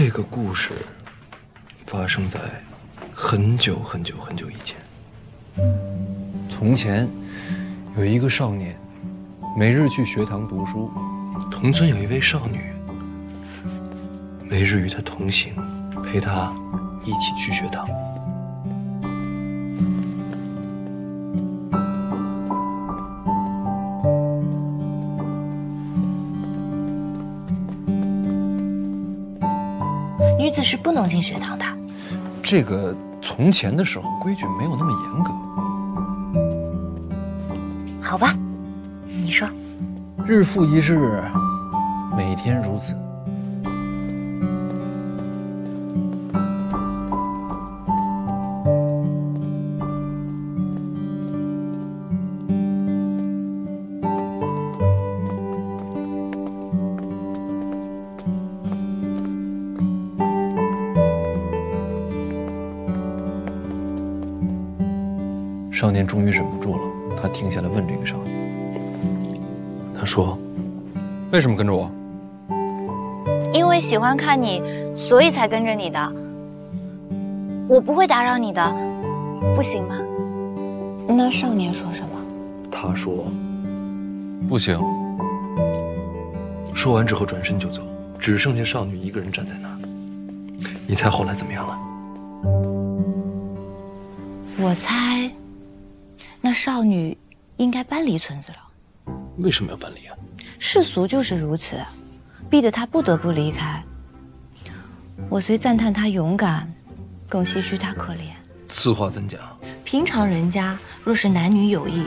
这个故事发生在很久很久很久以前。从前有一个少年，每日去学堂读书。同村有一位少女，每日与他同行，陪他一起去学堂。女子是不能进学堂的。这个从前的时候规矩没有那么严格。好吧，你说。日复一日，每天如此。少年终于忍不住了，他停下来问这个少年：“他说，为什么跟着我？因为喜欢看你，所以才跟着你的。我不会打扰你的，不行吗？那少年说什么？他说：“不行。”说完之后转身就走，只剩下少女一个人站在那儿。你猜后来怎么样了？我猜。那少女应该搬离村子了。为什么要搬离啊？世俗就是如此，逼得她不得不离开。我虽赞叹她勇敢，更唏嘘她可怜。此话怎讲？平常人家若是男女有意，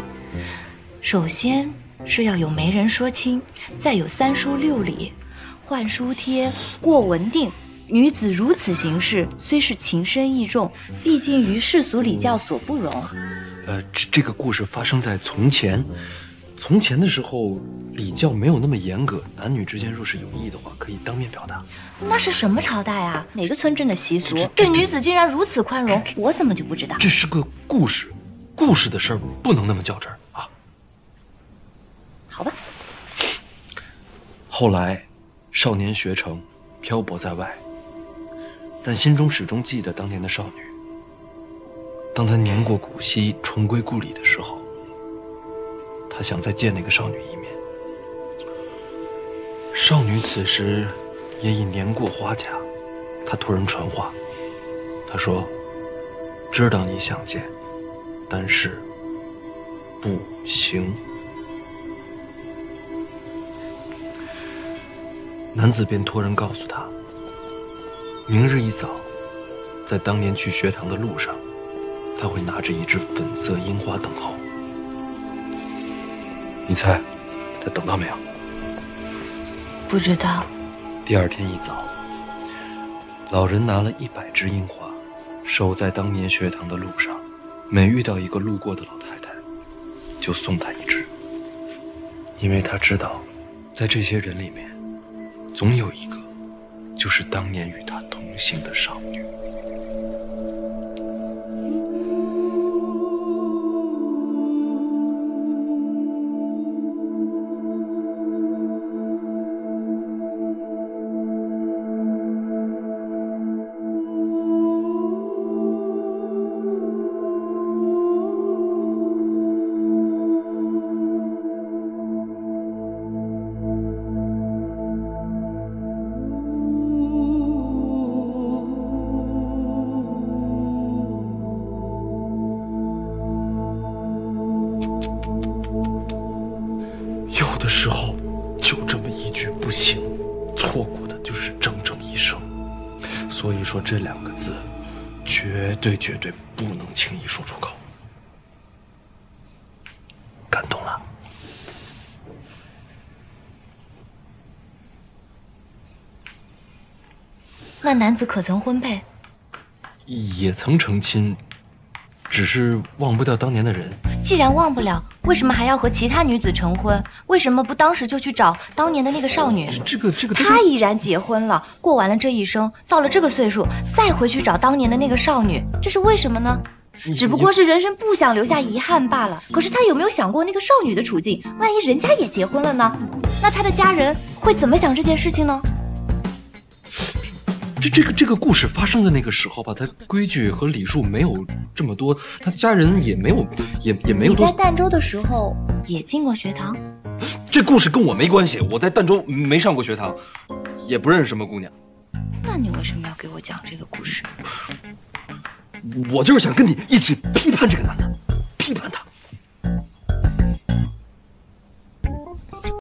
首先是要有媒人说亲，再有三书六礼，换书帖，过文定。女子如此行事，虽是情深意重，毕竟于世俗礼教所不容。呃，这这个故事发生在从前，从前的时候，礼教没有那么严格，男女之间若是有意的话，可以当面表达。那是什么朝代啊？哪个村镇的习俗？对女子竟然如此宽容，我怎么就不知道？这是个故事，故事的事儿不能那么较真儿啊。好吧。后来，少年学成，漂泊在外。但心中始终记得当年的少女。当他年过古稀，重归故里的时候，他想再见那个少女一面。少女此时也已年过花甲，他托人传话，他说：“知道你想见，但是不行。”男子便托人告诉他。明日一早，在当年去学堂的路上，他会拿着一支粉色樱花等候。你猜，他等到没有？不知道。第二天一早，老人拿了一百支樱花，守在当年学堂的路上，每遇到一个路过的老太太，就送她一支，因为他知道，在这些人里面，总有一个，就是当年与他。同行的少女。时候，就这么一句不行，错过的就是整整一生。所以说这两个字，绝对绝对不能轻易说出口。感动了。那男子可曾婚配？也曾成亲。只是忘不掉当年的人。既然忘不了，为什么还要和其他女子成婚？为什么不当时就去找当年的那个少女？这个这个，他已然结婚了，过完了这一生，到了这个岁数，再回去找当年的那个少女，这是为什么呢？只不过是人生不想留下遗憾罢了。可是他有没有想过那个少女的处境？万一人家也结婚了呢？那他的家人会怎么想这件事情呢？这这个这个故事发生的那个时候吧，他规矩和礼数没有这么多，他的家人也没有，也也没有多你在。儋州的时候也进过学堂？这故事跟我没关系，我在儋州没上过学堂，也不认识什么姑娘。那你为什么要给我讲这个故事？我就是想跟你一起批判这个男的，批判他。